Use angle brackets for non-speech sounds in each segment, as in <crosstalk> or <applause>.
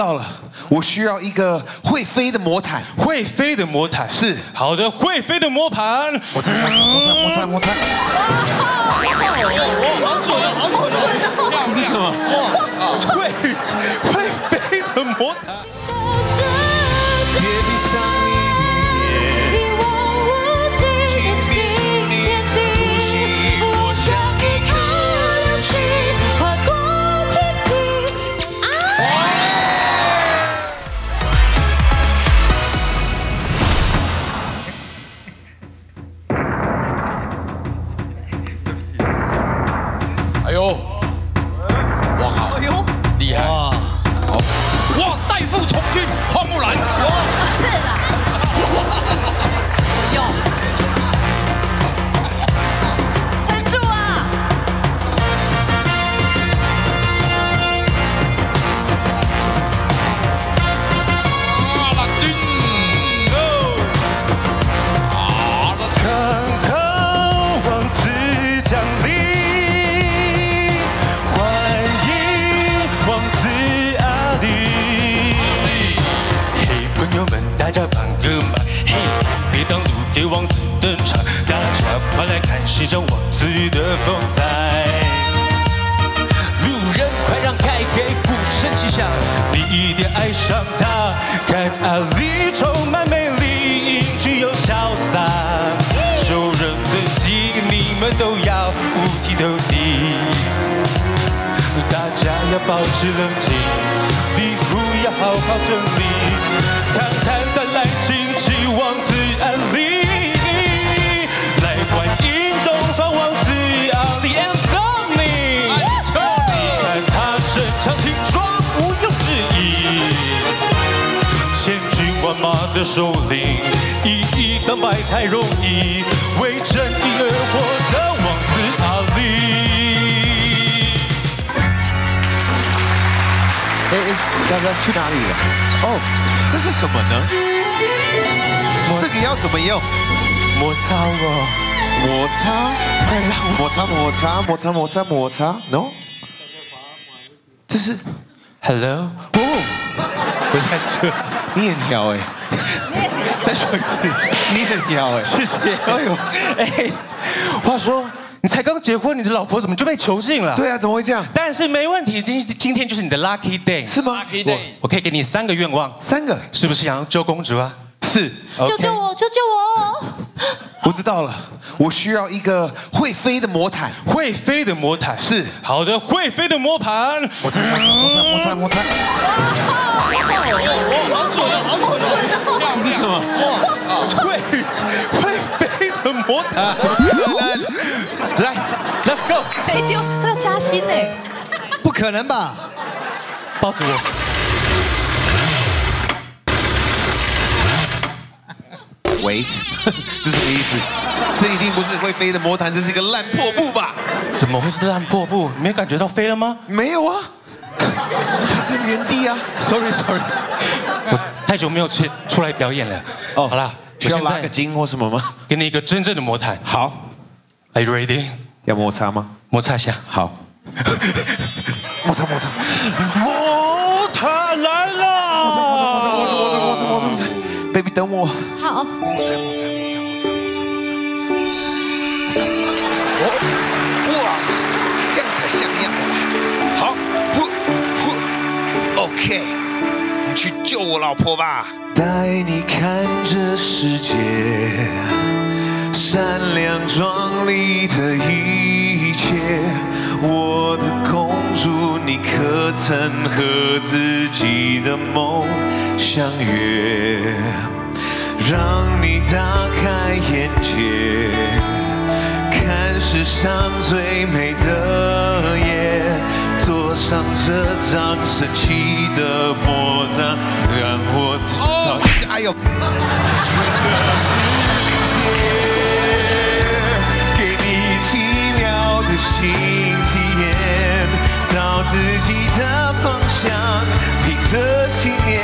道了，我需要一个会飞的魔毯。会飞的魔毯是好的，会飞的魔盘。摩擦摩擦摩擦摩擦摩擦，好准啊，好准哦！这是什么？会会飞的魔毯。哎友们，大家帮个忙，嘿，别挡路给王子登场，大家快来看西装王子的风采。路人快让开，给不生气象，你一定爱上他。看阿里充满魅力，英俊又潇洒，受人尊敬，你们都要五体投地。大家要保持冷静，礼服要好好整理，看看万马的首领，一一当百太容易，为正义而活的王子阿里。哎哎，刚刚去哪里了？哦，这是什么呢？这个要怎么用？摩擦哦，摩擦，快让我摩擦摩擦摩擦摩擦摩擦，no，这是 Hello，哦，我在这，面条哎，再说一次，你很屌哎，谢谢。哎呦，哎，话说你才刚结婚，你的老婆怎么就被囚禁了？，对啊，怎么会这样？但是没问题，今今天就是你的 lucky day，是吗？Lucky 我 Day 我可以给你三个愿望，三个是不是想要救公主啊？是，救救我！救救我！我知道了，我需要一个会飞的魔毯。会飞的魔毯是好的，会飞的魔盘。我擦我擦我擦我擦会会飞的魔毯。<laughs> 来，Let's go，谁丢？这要加薪呢！不可能吧？抱着我。喂，<laughs> 这什么意思？这一定不是会飞的魔毯，这是一个烂破布吧？怎么会是烂破布？没有感觉到飞了吗没有啊，<laughs> 在原地啊。？Sorry Sorry，我太久没有出出来表演了。哦好啦，需要拉个筋或什么吗？给你一个真正的魔毯。好，Are you ready？要摩擦吗？摩擦一下。好，摩擦摩擦摩擦魔毯来了！摩擦摩擦摩擦摩擦摩擦摩擦摩擦，baby 等我。好，哇，这样才像样？好，呼呼，OK，你去救我老婆吧。带你看这世界，闪亮壮丽的一切。我的公主，你可曾和自己的梦相约？让你打开眼界。看世上最美的夜，坐上这张神奇的魔杖，让我知道。哎呦！的世界，给你奇妙的新体验，找自己的方向，凭着信念，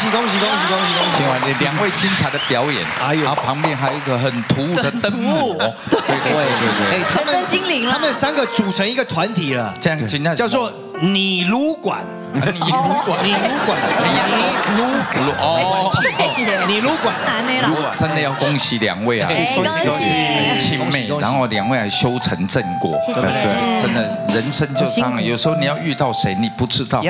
喜！恭喜恭喜恭喜恭喜恭喜！听完这两位精彩的表演，哎呦。然后旁边还有一个很突兀的灯幕，对对对对对，哎，他神灯精灵啦他们三个组成一个团体了，这样今天叫做你撸管，你撸管。你撸管，你撸管，哦，你撸管。难的啦，真的要恭喜两位啊！哎恭喜亲妹，然后两位还修成正果，谢谢。是真的，人生就这样，有时候你要遇到谁，你不知道，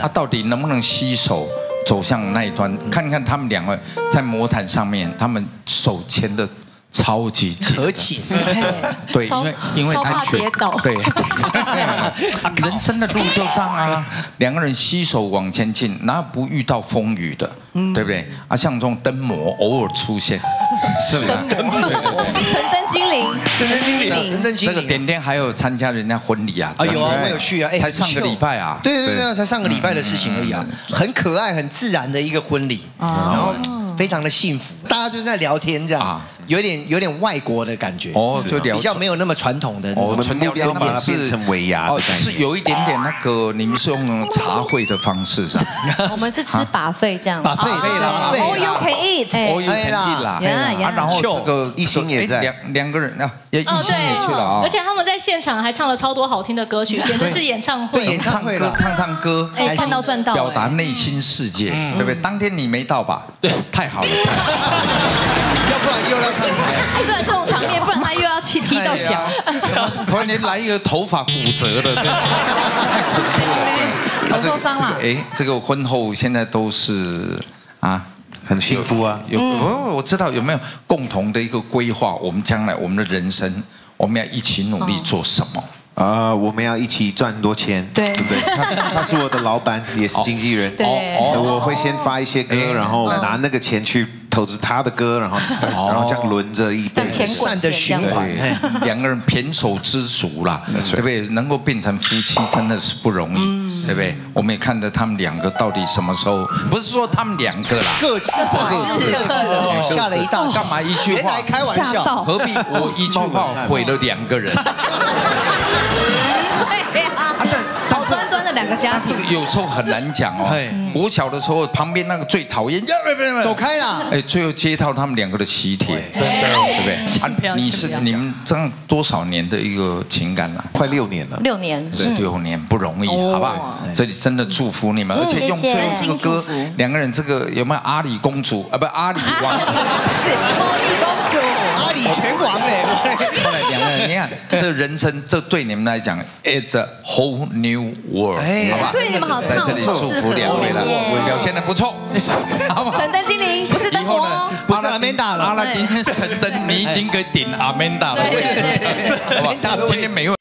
他到底能不能携手走向那一端？看看他们两个在魔毯上面，他们手牵的超级紧，可紧，对，因为因为安全。对，<laughs> 人生的路就这样啊，两个人携手往前进，哪有不遇到风雨的，对不对？啊，像这种灯魔偶尔出现，是不是？<laughs> 精灵，神灯精神灵，灯精灵。这个点点还有参加人家婚礼啊？啊有啊，对我有去啊，哎才上个礼。拜啊。对对对啊，才上个礼拜的事情而已啊，很可爱、很自然的一个婚礼，然后非常的幸福，大家就在聊天这样啊，有点有点外国的感觉，哦，就比较没有那么传统的那哦，种。纯聊天目标把它是变成尾牙的哦，概念是有一点点那个，你们是用茶会的方式是吧？<laughs> 我们是吃把费这样。把费费啦把 All you 啦 can eat，哎哦，有肯定啦，然后这个一心也在。哎两两个人啊，也一哦，心也去了啊，而且他们在现场还唱了超多好听的歌曲，简直是演唱会。对演唱会了唱唱歌，哎，看到赚到，表达哎。内心世界，对不对？当天你没到吧？对，太好了，太好了要不然又要上台。对这种场面，不然他又要踢踢到脚。突然间来一个头发骨折的，对太恐怖了。头受伤了这个哎，这个婚后现在都是啊。很幸福啊有我我知道有没有共同的一个规划？我们将来我们的人生，我们要一起努力做什么？啊，我们要一起赚很多钱，对。对不对？他他是我的老板，也是经纪人，对。哦我会先发一些歌，哎然后拿那个钱去投资他的歌，然后 <laughs> 然后这样轮着一辈善的循环，两个人胼手知足啦，对不对？能够变成夫妻真的是不容易，对不对？我们也看着他们两个到底什么时候，不是说他们两个啦，各自各自各自哦，吓了一大跳。干嘛一句话？开玩笑，何必我一句话毁了两个人？<laughs> <laughs> 两个家庭那这，个有时候很难讲哦。我小的时候，旁边那个最讨厌，要不不不走。开啦！哎，最后接到他们两个的喜帖，真的，对不对？啊你是你们这样多少年的一个情感了？快六年了，六年对，六年不容易，好不好？这里真的祝福你们，而且用最后这个歌，两个人这个有没有阿里公主啊？不，阿里王子。<laughs> 是茉莉公主，阿里拳王嘞，<laughs> 后来两个人，你看，这人生，这对你们来讲，it's a whole new world，哎好吧？对你们好在这里唱，祝福两位了，表现的不错，谢谢，好不好？神灯精灵不是灯以后呢魔哦，，不是 Amanda 了阿拉丁神灯，你已经可以顶 Amanda 了，对对对对好不好？今天每位。